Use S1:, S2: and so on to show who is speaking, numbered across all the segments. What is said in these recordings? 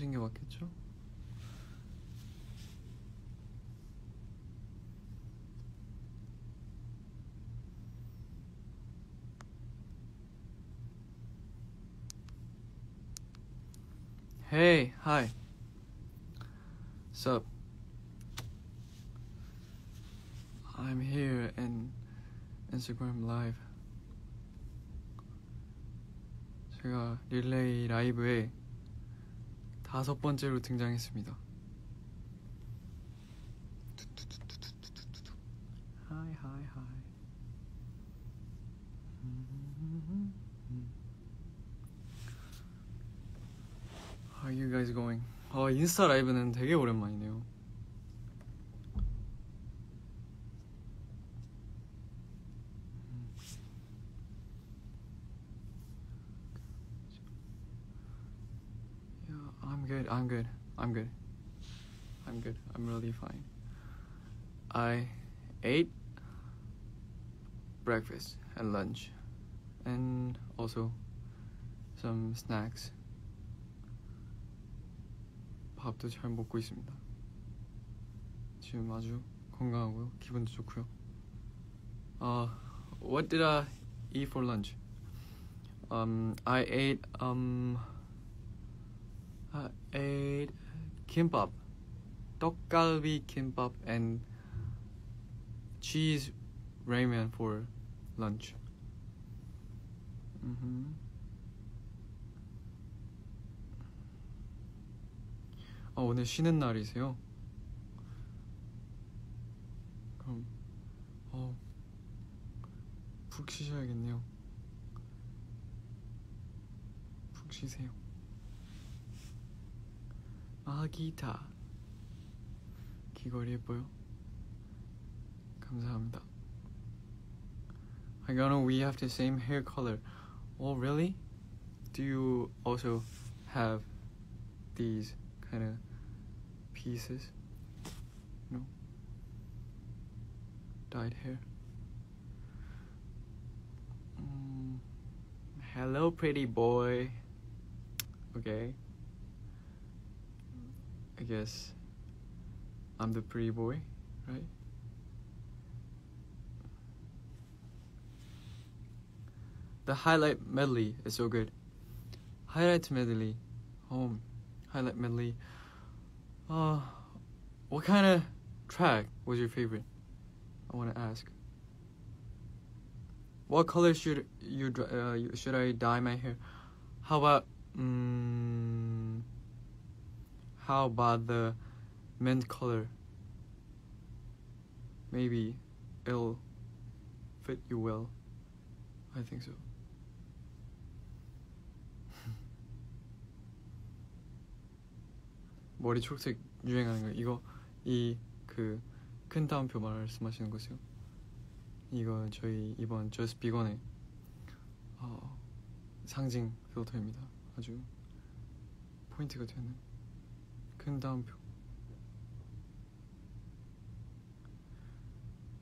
S1: 예쁘신 게 맞겠죠? Hey, hi. Sup? I'm here in Instagram Live. 제가 릴레이 라이브에 다섯 번째로 등장했습니다. 하이 하이 하이. How are you guys going? 아 인스타 라이브는 되게 오랜만이네요. I'm good. I'm good. I'm good. I'm good. I'm really fine. I ate breakfast and lunch and also some snacks. 밥도 잘 먹고 있습니다. 지금 아주 건강하고요. 기분도 좋고요. Uh, what did I eat for lunch? Um, I ate um, Ate kimbap, 떡갈비 kimbap, and cheese ramen for lunch. hmm 아, 오늘 쉬는 날이세요? 그럼 어, 푹 쉬셔야겠네요. 푹 쉬세요. 아 기타 귀걸이 예뻐요. 감사합니다. I know we have the same hair color. Oh really? Do you also have these kind of pieces? No. Dyed hair. Mm. Hello, pretty boy. Okay. I guess I'm the pretty boy, right? The highlight medley is so good. Highlight medley. Oh, highlight medley. Uh, what kind of track was your favorite? I want to ask. What color should you uh, should I dye my hair? How about um, how about the mint color? Maybe it'll fit you well. I think so. 머리 초록색 유행하는 거 이거 이 그 큰 따옴표 말씀하시는 거세요? 이거 저희 이번 저스 비건의 어, 상징 필터입니다. 아주 포인트가 되는 Condump.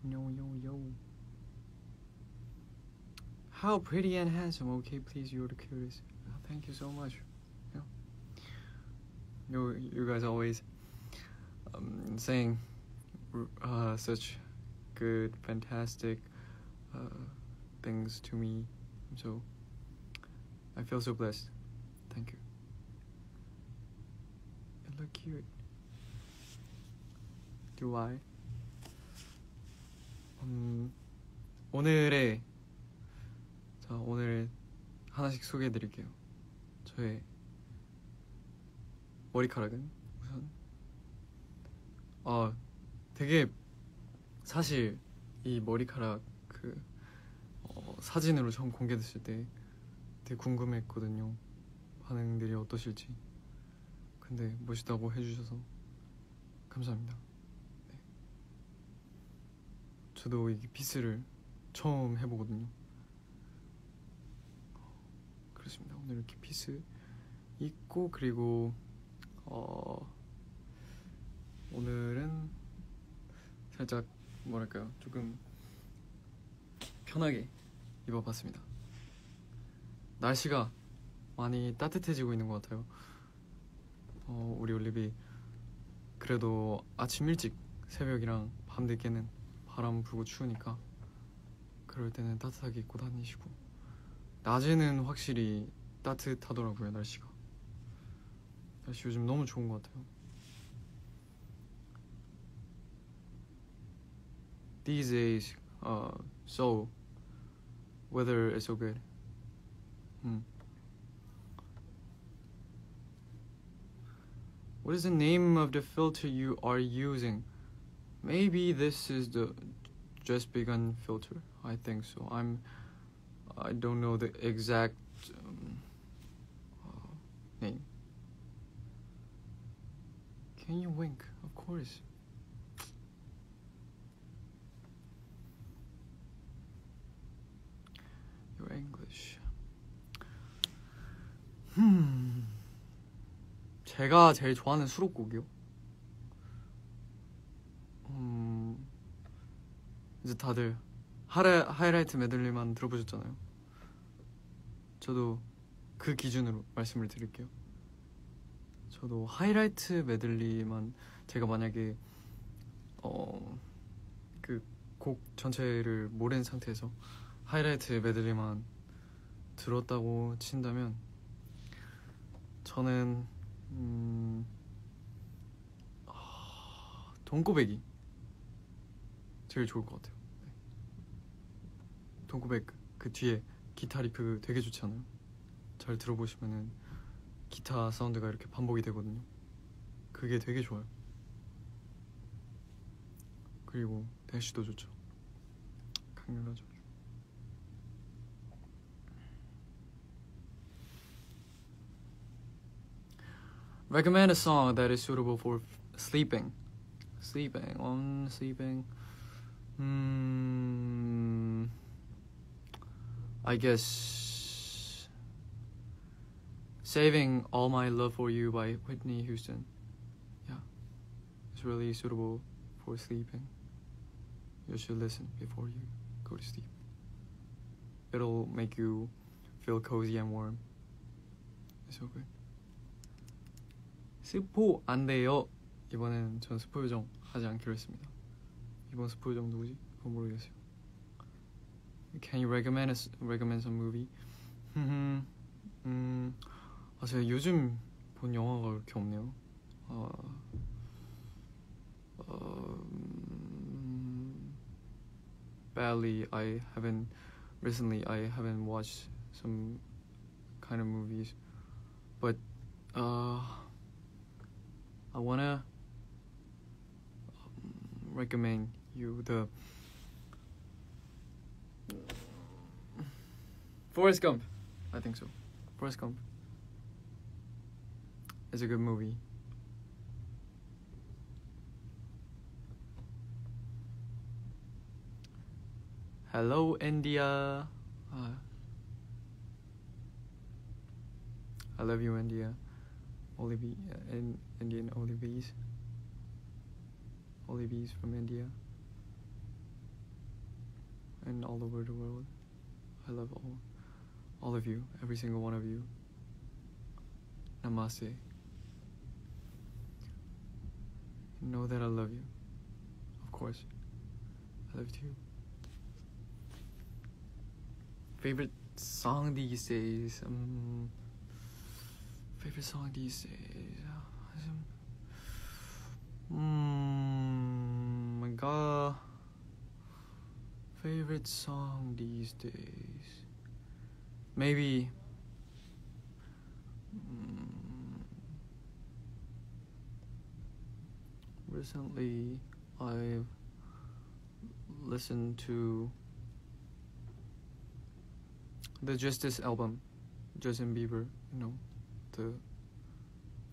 S1: Yo, yo, yo. How pretty and handsome. Okay, please, you're the cutest. Oh, thank you so much. Yeah. You, you guys always um, saying uh, such good, fantastic uh, things to me. So I feel so blessed. Thank you. Cute. Do I? 음, 오늘의 자 오늘 하나씩 소개해드릴게요. 저의 머리카락은 우선 아 되게 사실 이 머리카락 그 어, 사진으로 처음 공개됐을 때 되게 궁금했거든요. 반응들이 어떠실지. 근데 멋있다고 해주셔서 감사합니다. 네. 저도 이 피스를 처음 해보거든요. 그렇습니다. 오늘 이렇게 피스 있고 그리고 어 오늘은 살짝 뭐랄까요 조금 편하게 입어봤습니다. 날씨가 많이 따뜻해지고 있는 것 같아요. 어, 우리 올리비 그래도 아침 일찍 새벽이랑 밤 늦게는 바람 불고 추우니까 그럴 때는 따뜻하게 입고 다니시고 낮에는 확실히 따뜻하더라고요 날씨가 날씨 요즘 너무 좋은 것 같아요 These days, uh, so weather is so good. Hmm. What is the name of the filter you are using? Maybe this is the just begun filter. I think so. I'm. I don't know the exact um, uh, name. Can you wink? Of course. Your English. Hmm. 제가 제일 좋아하는 수록곡이요. 음. 이제 다들 하라, 하이라이트 메들리만 들어보셨잖아요. 저도 그 기준으로 말씀을 드릴게요. 저도 하이라이트 메들리만 제가 만약에 어 그 곡 전체를 모른 상태에서 하이라이트 메들리만 들었다고 친다면 저는 음 아, 돈꼬배기 제일 좋을 것 같아요. 네. 돈꼬백 그 뒤에 기타 리프 되게 좋지 않아요? 잘 들어보시면은 기타 사운드가 이렇게 반복이 되거든요. 그게 되게 좋아요. 그리고 대시도 좋죠. 강렬하죠. Recommend a song that is suitable for sleeping. Sleeping on sleeping. Hmm. I guess Saving All My Love for You by Whitney Houston. Yeah. It's really suitable for sleeping. You should listen before you go to sleep. It'll make you feel cozy and warm. It's so good. 스포 안 돼요. 이번에는 전 스포 요정 하지 않기로 했습니다. 이번 스포 요정 누구지? 그건 모르겠어요. Can you recommend a, s- recommend some movie? 음, 아 제가 요즘 본 영화가 그렇게 없네요. 아, 어, 음, badly I haven't recently I haven't watched some kind of movies, but uh, I wanna um, recommend you the Forrest Gump. I think so. Forrest Gump is a good movie. Hello, India. Uh, I love you, India. Olivia, uh, in, Indian Olivies. Olivies from India. And all over the world. I love all, all of you, every single one of you. Namaste. Know that I love you. Of course. I love you. Favorite song these days? Um, favorite song these days? Hmm, my god. Favorite song these days? Maybe. mm, recently, I've listened to the Justice album, Justin Bieber. You know, the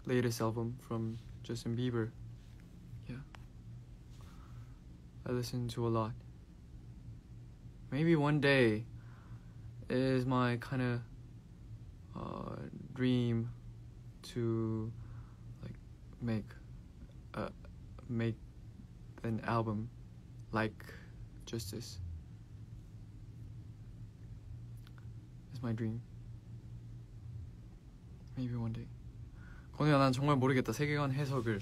S1: latest album from Justin Bieber. Yeah, I listen to a lot. Maybe one day is my kind of uh, dream to like make a make an album like Justice. It's my dream. Maybe one day. 건우야 난 정말 모르겠다. 세계관 해석을.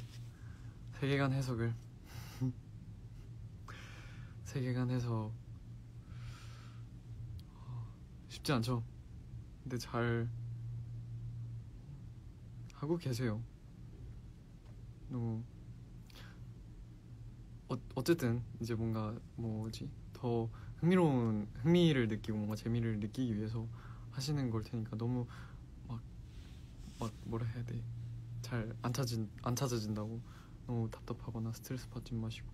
S1: 세계관 해석을. 세계관 해석. 어, 쉽지 않죠? 근데 잘 하고 계세요. 너무 어, 어쨌든 이제 뭔가 뭐지? 더 흥미로운 흥미를 느끼고 뭔가 재미를 느끼기 위해서 하시는 걸 테니까 너무 막막 뭐라 해야 돼. 잘 안 찾은 안 찾아진다고. 너무 답답하거나 스트레스 받지 마시고.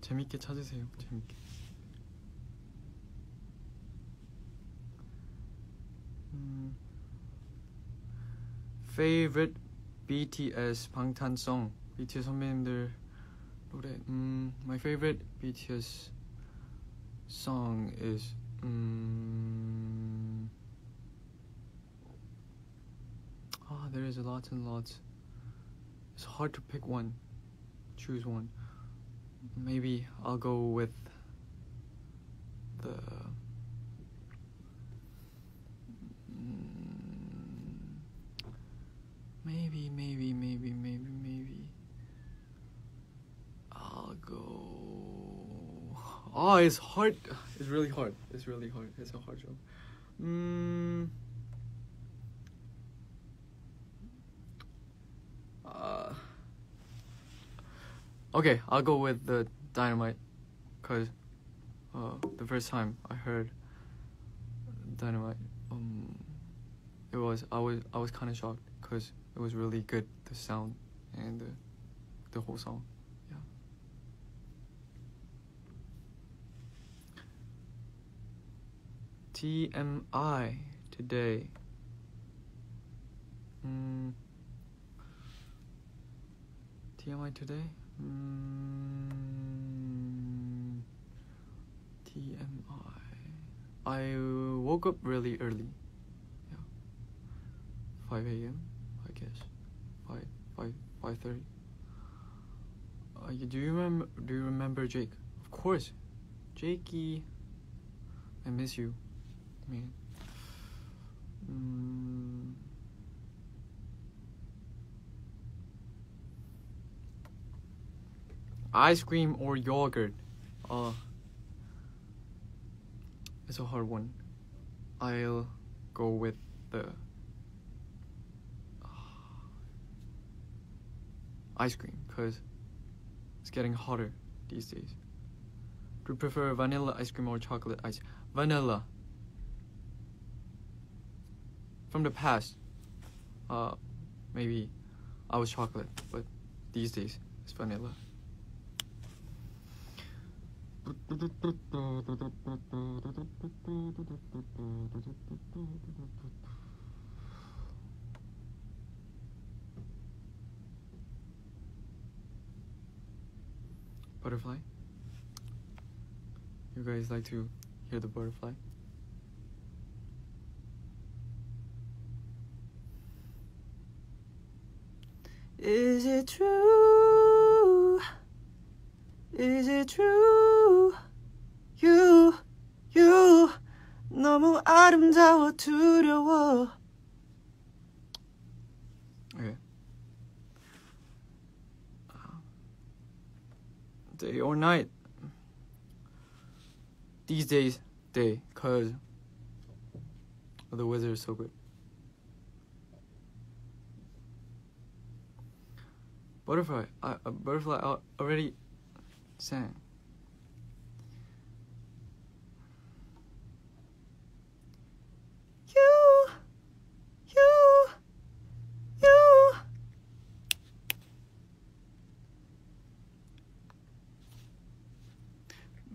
S1: 재밌게 찾으세요. 재밌게. 음, favorite BTS 방탄송 BTS 선배님들 노래. 음, my favorite BTS song is there is a lot and lots. It's hard to pick one choose one. Maybe I'll go with the mm, maybe maybe maybe maybe maybe I'll go oh it's hard it's really hard it's really hard it's a hard job. Mm, uh, Okay, I'll go with the dynamite, cause uh, the first time I heard dynamite, um, it was I was I was kind of shocked, cause it was really good the sound and the the whole song, yeah. TMI today. Mm. TMI today. Mm, TMI. I woke up really early. Yeah. 5 a.m. I guess. 5 5 5:30. Uh, you- do you remember do you remember Jake? Of course. Jakey. I miss you. Man. Mm. Ice cream or yogurt? Uh, it's a hard one. I'll go with the ice cream because it's getting hotter these days. Do you prefer vanilla ice cream or chocolate ice? Vanilla. From the past, uh, maybe I was chocolate, but these days it's vanilla. Butterfly? You guys like to hear the butterfly? Is it true? Is it true? You, you 너무 아름다워 두려워. Okay. Day or night? These days, day, cause the weather is so good. Butterfly, I, a butterfly al- already sang. You, you, you.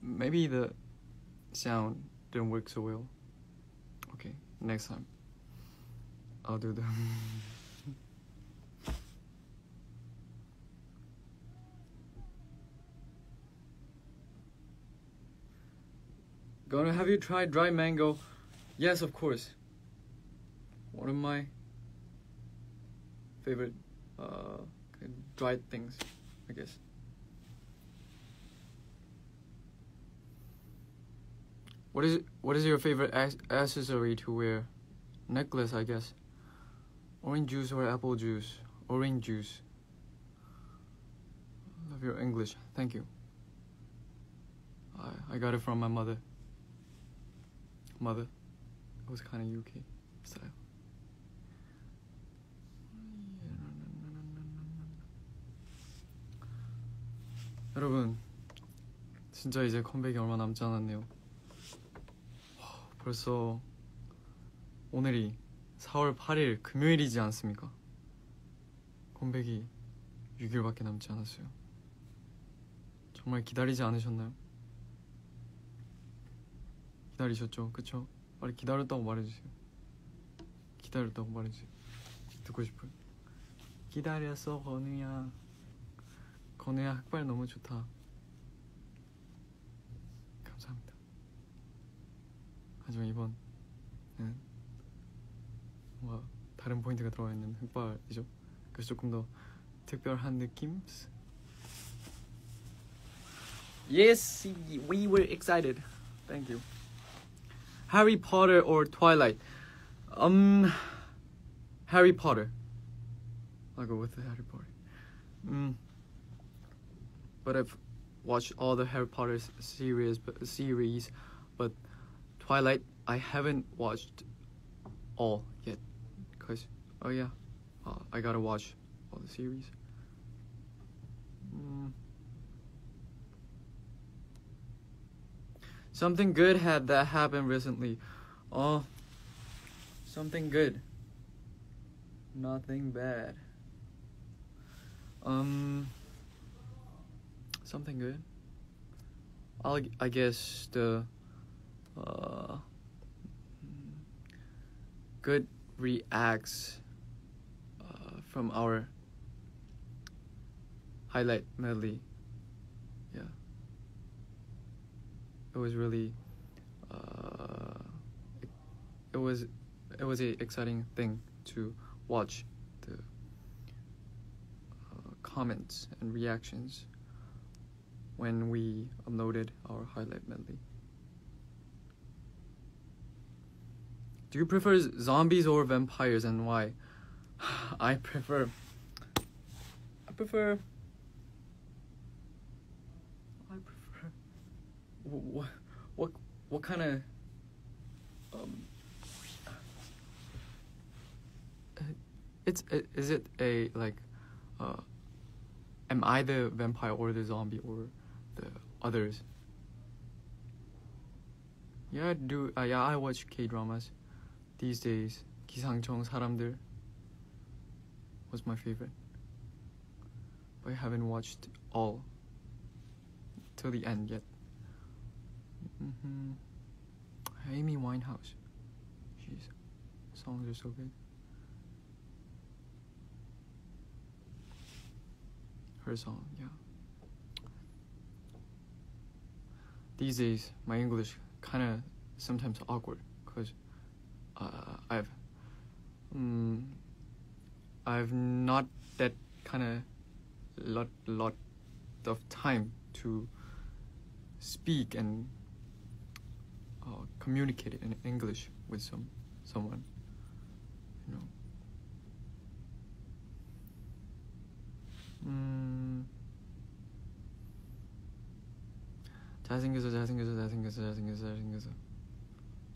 S1: Maybe the sound didn't work so well. Okay, next time I'll do the. Gonna have you tried dry mango? Yes, of course. One of my favorite uh, dried things, I guess. What is what is your favorite accessory to wear? Necklace, I guess. Orange juice or apple juice? Orange juice. Love your English. Thank you. I, I got it from my mother. Mother. It was kind of UK style. 여러분, 진짜 이제 컴백이 얼마 남지 않았네요. 와, 벌써 오늘이 4월 8일 금요일이지 않습니까? 컴백이 6일밖에 남지 않았어요. 정말 기다리지 않으셨나요? 기다리셨죠? 그쵸? 빨리 기다렸다고 말해주세요. 기다렸다고 말해주세요. 듣고 싶어요. 기다렸어, 건우야. 건우야, 학발 너무 좋다. 감사합니다. 하지만 이번은 뭔가 다른 포인트가 들어가 있는 흑발이죠. 그래서 조금 더 특별한 느낌? Yes, we were excited. Thank you. Harry Potter or Twilight? Um, Harry Potter. I'll go with the Harry Potter. Mm. But I've watched all the Harry Potter series, but series, but Twilight I haven't watched all yet. Cause oh yeah, uh, I gotta watch all the series. Mm. Something good had that happened recently. Oh, something good. Nothing bad. Um, something good. I'll, I guess the uh, good reacts uh, from our highlight medley. Yeah, it was really uh, it, was it was a exciting thing to watch the uh, comments and reactions when we uploaded our highlight medley. Do you prefer zombies or vampires and why? I prefer I prefer I prefer what what what kind of um uh, it's uh, is it a like uh am I the vampire or the zombie or the others? Yeah, I do uh, yeah, I watch K dramas these days. 기상청 사람들 was my favorite. But I haven't watched all till the end yet. hmm Amy Winehouse. Jeez, songs are so good. Her song, yeah. These days, my English kind of sometimes awkward because uh, I've um, I've not that kind of lot lot of time to speak and uh, communicate in English with some someone, you know. 음 잘생겨서 잘생겨서 잘생겨서 잘생겨서 잘생겨서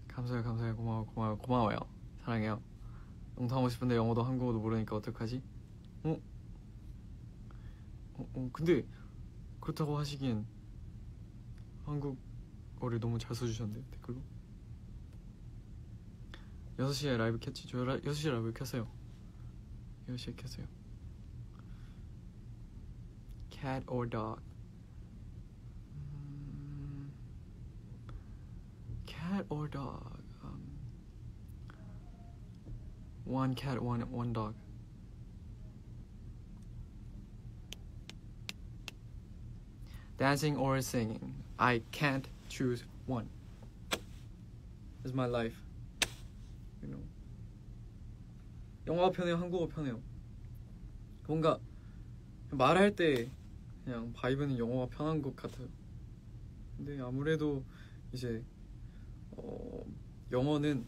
S1: 감사해요 감사해요 고마워 고마워 고마워요 사랑해요 영통하고 싶은데 영어도 한국어도 모르니까 어떡하지? 어? 어, 어 근데 그렇다고 하시기엔 한국 어를 너무 잘 써주셨는데 댓글로 6시에 라이브 켰지 저 라, 6시에 라이브 켰어요 6시에 켰어요 Cat or dog? 음, cat or dog? Um, one cat, one one dog. Dancing or singing? I can't choose one. It's my life. You know. 영어가 편해요, 한국어 편해요. 뭔가 말할 때 그냥 바이브는 영어가 편한 것 같아요. 근데 아무래도 이제 어, 영어는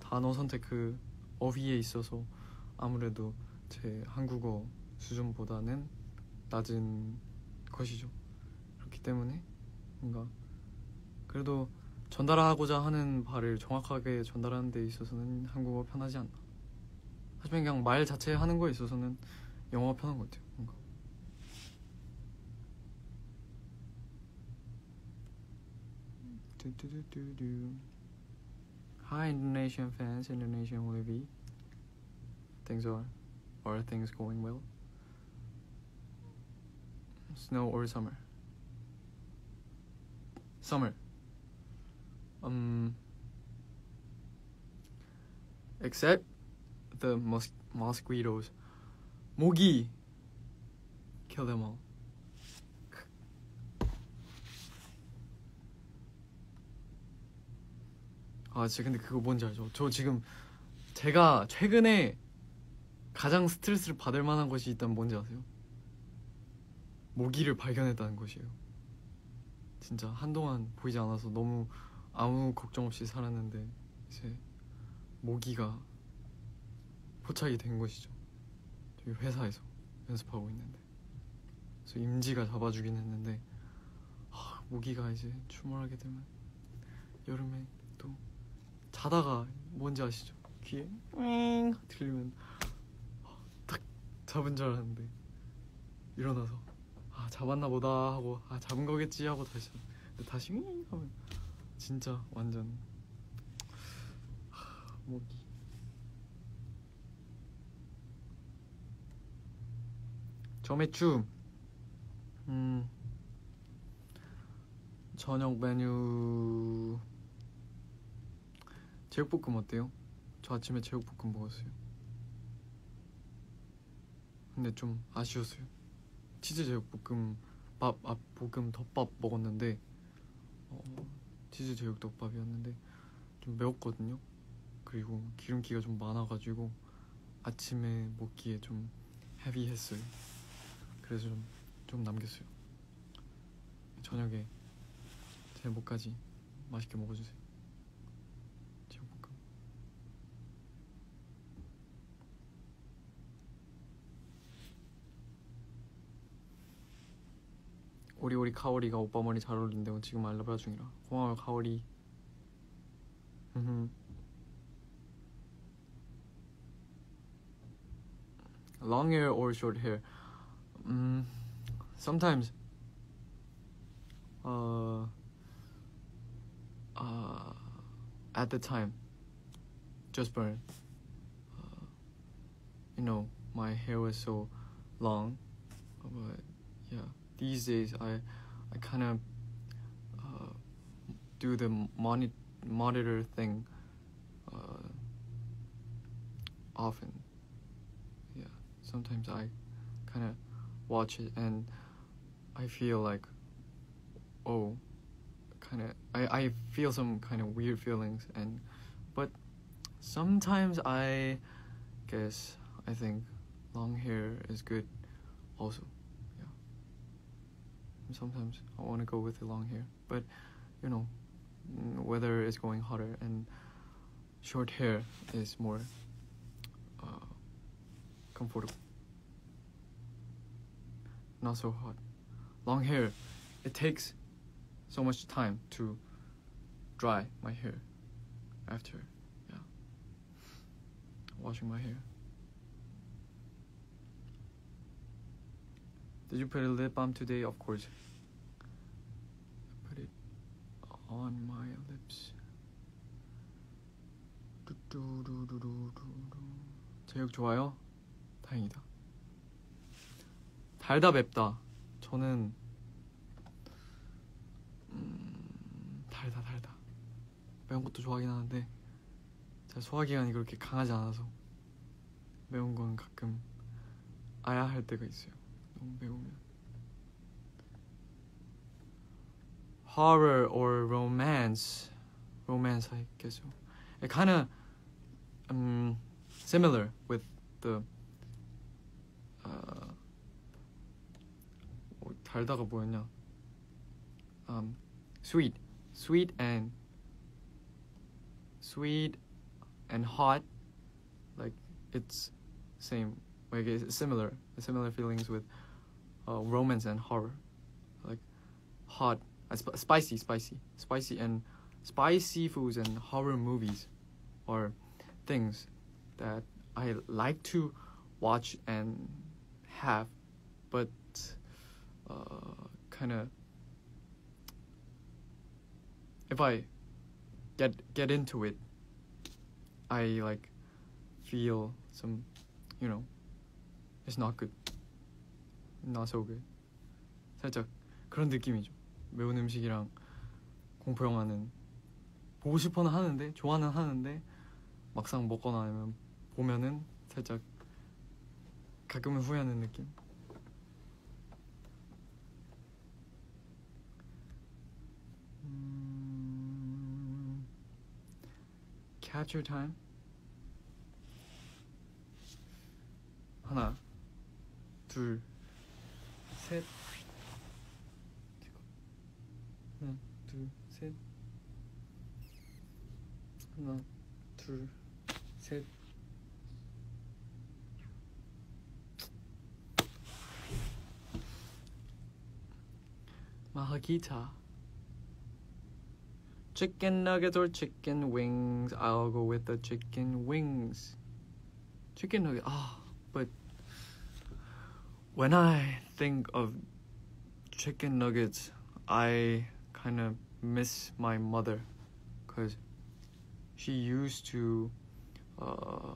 S1: 단어 선택 그 어휘에 있어서 아무래도 제 한국어 수준보다는 낮은 것이죠. 그렇기 때문에 뭔가 그래도 전달하고자 하는 바를 정확하게 전달하는 데 있어서는 한국어 편하지 않나. 하지만 그냥 말 자체 하는 거에 있어서는 영어가 편한 것 같아요. 뭔가. Hi Indonesian fans, Indonesian Livy. Things are are things going well? Snow or summer? Summer. Um except the mos- mosquitoes. 모기. Kill them all. 아, 진짜 근데 그거 뭔지 알죠? 저 지금 제가 최근에 가장 스트레스를 받을 만한 것이 있다면 뭔지 아세요? 모기를 발견했다는 것이에요. 진짜 한동안 보이지 않아서 너무 아무 걱정 없이 살았는데 이제 모기가 포착이 된 것이죠. 저희 회사에서 연습하고 있는데 그래서 임지가 잡아주긴 했는데 하, 모기가 이제 출몰하게 되면 여름에 또 자다가 뭔지 아시죠? 귀에 윙 들리면 딱 잡은 줄 알았는데 일어나서 아 잡았나 보다 하고 아 잡은 거겠지 하고 다시 다시 윙 하면 진짜 완전 하, 모기 점액추 음 저녁 메뉴 제육볶음 어때요? 저 아침에 제육볶음 먹었어요. 근데 좀 아쉬웠어요. 치즈 제육볶음 밥, 아 볶음 덮밥 먹었는데 어, 치즈 제육 덮밥이었는데 좀 매웠거든요. 그리고 기름기가 좀 많아가지고 아침에 먹기에 좀 헤비했어요. 그래서 좀, 좀 남겼어요. 저녁에 제 목까지 맛있게 먹어주세요. 오리오리 카오리가 오빠 머리 잘 어울린다고 지금 알려봐 중이라 고마워요 카오리 음흠. long hair or short hair um, sometimes uh, uh, at the time just burn uh, you know my hair was so long but yeah these days I I kind of uh, do the moni- monitor thing uh, often. Yeah, sometimes I kind of watch it and I feel like oh kind of I, I feel some kind of weird feelings and but sometimes I guess I think long hair is good also sometimes I want to go with the long hair. But you know, mm, weather is going hotter, and short hair is more uh, comfortable. Not so hot. Long hair, it takes so much time to dry my hair after, yeah, washing my hair. Did you put a lip balm today? Of course. I put it on my lips. 제육 좋아요? 다행이다. 달다 맵다. 저는 음, 달다 달다. 매운 것도 좋아하긴 하는데 제가 소화기관이 그렇게 강하지 않아서 매운 건 가끔 아야 할 때가 있어요. 너무 매우면. Horror or romance? Romance, I guess. So. It kind of um, similar with the uh, 어, 달다가 뭐였냐? Um, sweet, sweet and sweet and hot. Like it's same like it's similar similar feelings with uh, romance and horror. Like hot uh, sp- spicy spicy spicy and spicy foods and horror movies are things that I like to watch and have but uh, kind of if I get get into it I like feel some you know it's not good good 살짝 그런 느낌이죠. 매운 음식이랑 공포 영화는 보고 싶어는 하는데 좋아는 하는데 막상 먹거나 아니면 보면은 살짝 가끔은 후회하는 느낌. 음, capture time? 하나 둘 셋 하나 둘셋 하나 둘셋 Mahagita Chicken nuggets or chicken wings? I'll go with the chicken wings. Chicken nugget. Ah, but when I think of chicken nuggets, I kind of miss my mother because she used to uh,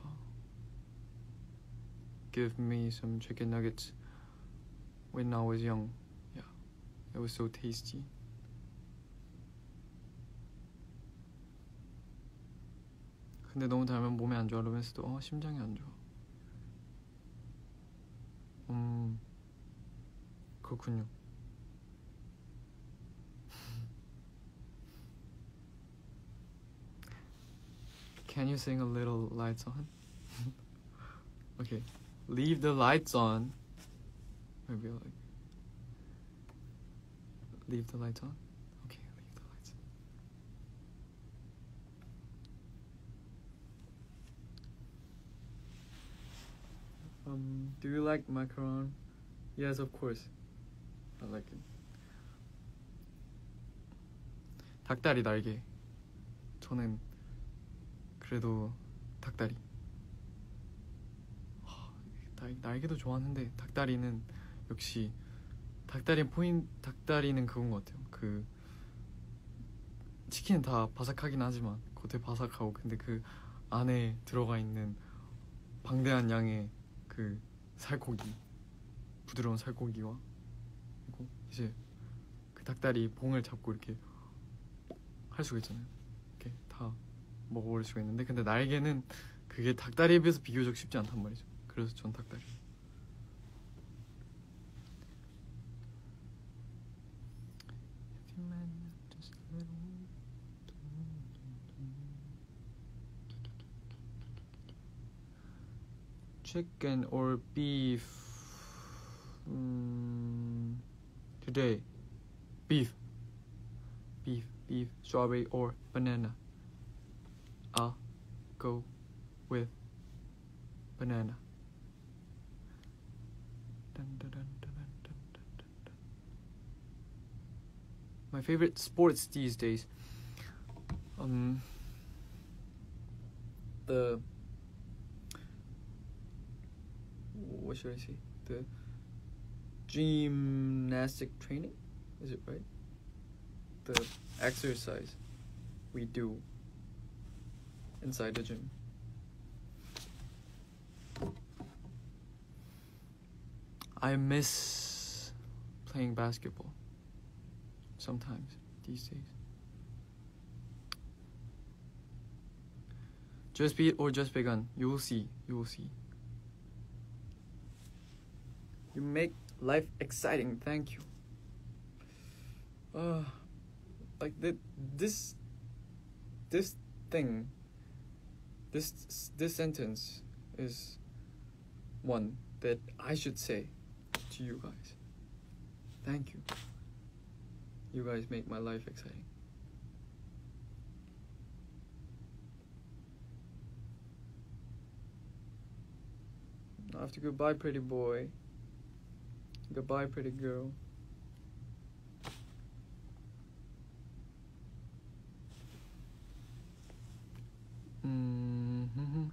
S1: give me some chicken nuggets when I was young. Yeah, it was so tasty. 근데 너무 달면 몸에 안 좋아 로맨스도 어 심장이 안 좋아 음 그렇군요 Can you sing a little lights on? okay Leave the lights on Maybe like Leave the lights on Um, do you like macaron? Yes, of course. I like it. 닭다리 날개. 저는 그래도 닭다리. 하, 날, 날개도 좋아하는데 닭다리는 역시 닭다리 포인 닭다리는 그건 것 같아요. 그 치킨은 다 바삭하긴 하지만 겉에 바삭하고 근데 그 안에 들어가 있는 방대한 양의 그 살코기 부드러운 살코기와 그리고 이제 그 닭다리 봉을 잡고 이렇게 할 수가 있잖아요. 이렇게 다 먹어볼 수가 있는데 근데 날개는 그게 닭다리에 비해서 비교적 쉽지 않단 말이죠. 그래서 전 닭다리. chicken or beef mm, today? Beef. Beef, beef, strawberry or banana. I'll go with banana. Dun, dun, dun, My favorite sports these days. Um, the what should I say? The gymnastic training, is it right? The exercise we do inside the gym. I miss playing basketball sometimes these days. Just beat or just begun. You will see. You will see. You make life exciting. Thank you. Uh, like the, this, this thing, this this sentence is one that I should say to you guys. Thank you. You guys make my life exciting. I have to goodbye, pretty boy. Goodbye, pretty girl. Mm-hmm.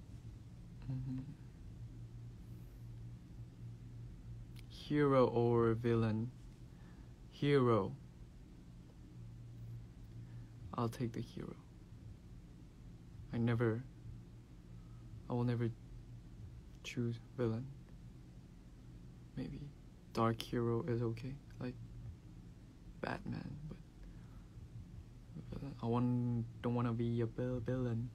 S1: Mm-hmm. Hero or villain? Hero. I'll take the hero. I never. I will never choose villain. Dark hero is okay, like Batman, but I want don't want to be a vil- villain.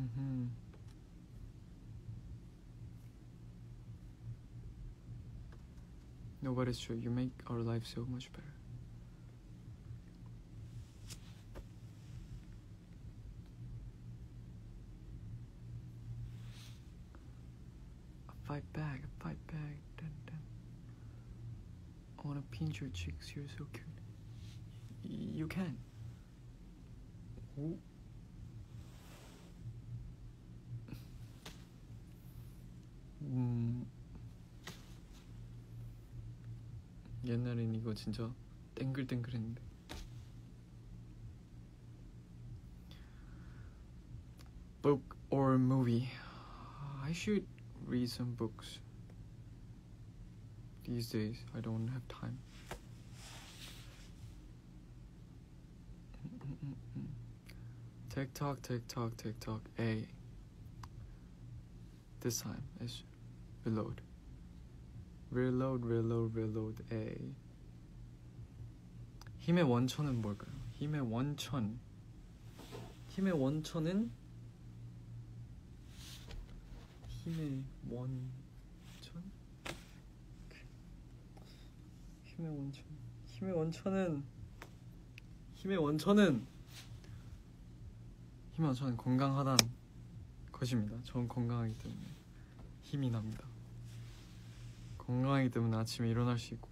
S1: Mm-hmm. No, but it's true. You make our life so much better. A fight back, a fight back. Dun, dun. I wanna pinch your cheeks. You're so cute. Y- you can. Ooh. 음. 옛날엔 이거 진짜 땡글땡글했는데. Book or movie? I should read some books. These days, I don't have time. TikTok, TikTok, TikTok. A. This time is reload. Reload, reload, reload. A. 힘의 원천은 뭘까요? 힘의 원천. 힘의 원천은 힘의 원천? 힘의 원천. 힘의 원천은 힘의 원천은 힘의 원천은 건강하다는 것입니다. 전 건강하기 때문에 힘이 납니다. 건강하기 때문에 아침에 일어날 수 있고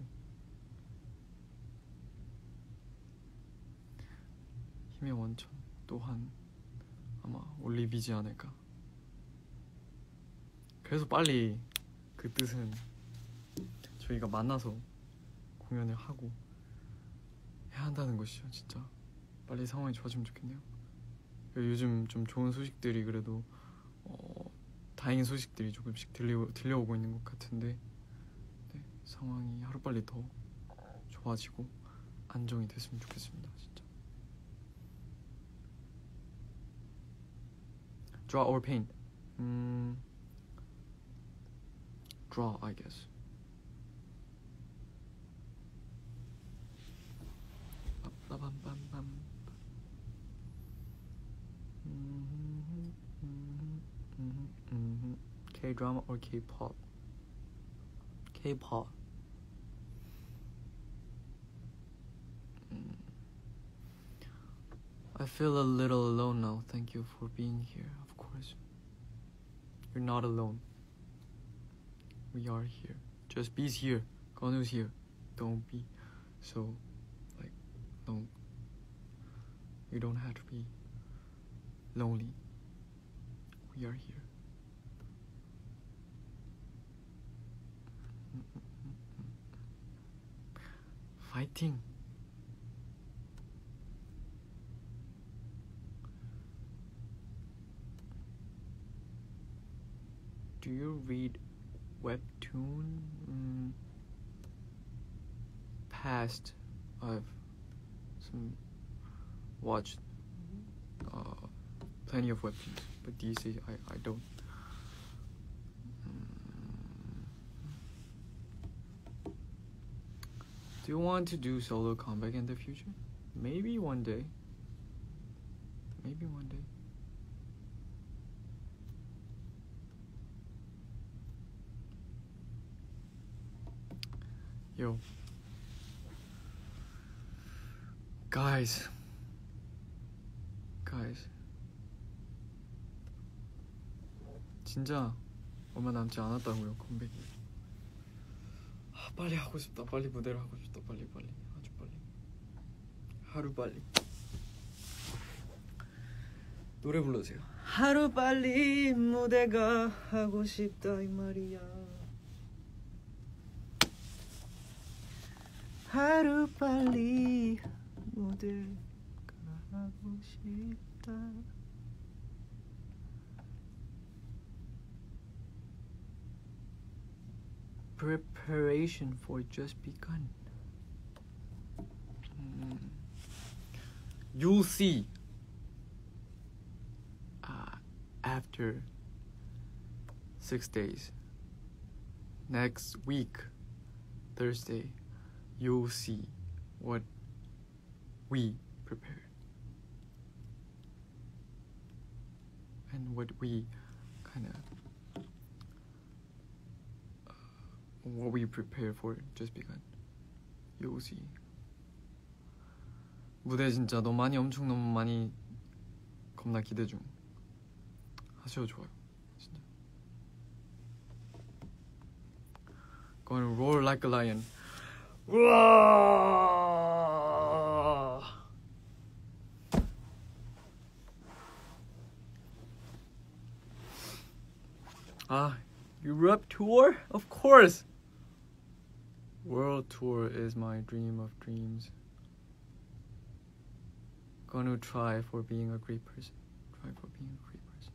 S1: 힘의 원천 또한 아마 올리비지 않을까. 그래서 빨리 그 뜻은 저희가 만나서 공연을 하고 해야 한다는 것이죠, 진짜. 빨리 상황이 좋아지면 좋겠네요. 요즘 좀 좋은 소식들이 그래도 어, 다행인 소식들이 조금씩 들려 들려오고 있는 것 같은데 네, 상황이 하루 빨리 더 좋아지고 안정이 됐으면 좋겠습니다, 진짜. Draw or paint? 음, draw, I guess. K drama or K pop? K pop. I feel a little alone now. Thank you for being here, of course. You're not alone. We are here. Just be here. Geonu's here. Don't be so like lone. You don't have to be lonely. We are here. Fighting. Do you read webtoon? Mm, past, I've some watched uh, plenty of webtoons, but these days I, I don't. Mm. Do you want to do solo comeback in the future? Maybe one day. Maybe one day. Yo. Guys. Guys. 진짜 얼마 남지 않았다고요 컴백이. 아, 빨리 하고 싶다. 빨리 무대를 하고 싶다. 빨리 빨리 아주 빨리. 하루 빨리. 노래 불러주세요. 하루 빨리 무대가 하고 싶다 이 말이야. 하루 빨리 무대가 하고 싶다. Preparation for just begun. Mm. You'll see. Uh, after six days, next week, Thursday, you'll see what we prepared and what we kind of uh, what we prepare for just begun. You'll see. 무대 진짜 너무 많이 엄청 너무 많이 겁나 기대 중. 하셔도 좋아요. 진짜. Gonna roar like a lion. 우와! Ah, Europe tour? Of course! World tour is my dream of dreams. Gonna try for being a great person. Try for being a great person.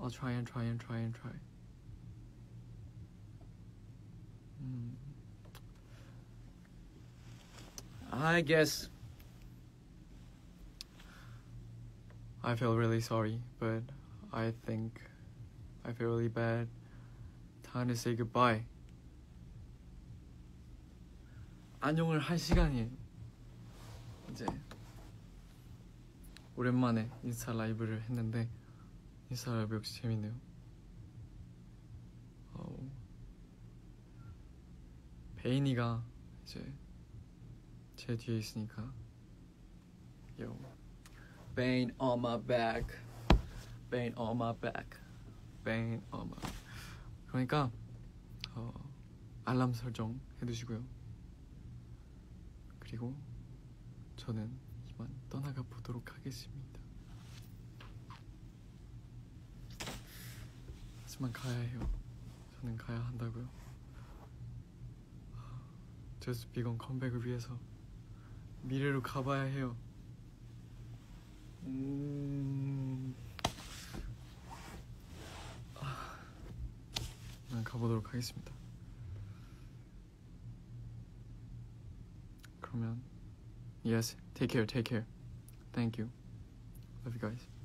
S1: I'll try and try and try and try. Hmm. I guess I feel really sorry, but I think I feel really bad. Time to say goodbye. 안녕을 할 시간이에요. 이제 오랜만에 인스타 라이브를 했는데 인스타 라이브 역시 재밌네요. 베인이가 이제 제 뒤에 있으니까. Yo Bane on my back. Bane on my back. Bane on my 그러니까 어, 알람 설정 해두시고요. 그리고 저는 이만 떠나가 보도록 하겠습니다. 하지만 가야 해요. 저는 가야 한다고요. 제스 비건 컴백을 위해서 미래로 가봐야 해요. 음... 아... 난 가보도록 하겠습니다. 그러면 yes, take care, take care. Thank you. Love you guys.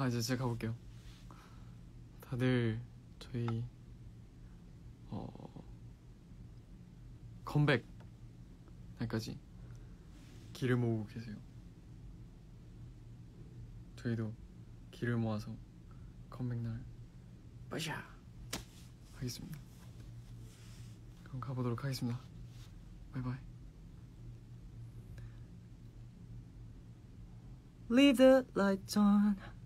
S1: 아 이제 제가 가볼게요. 다들 저희 어 컴백 날까지 길을 모으고 계세요. 저희도 길을 모아서 컴백 날 빠샤 하겠습니다. 그럼 가보도록 하겠습니다. 바이바이. Leave the lights on.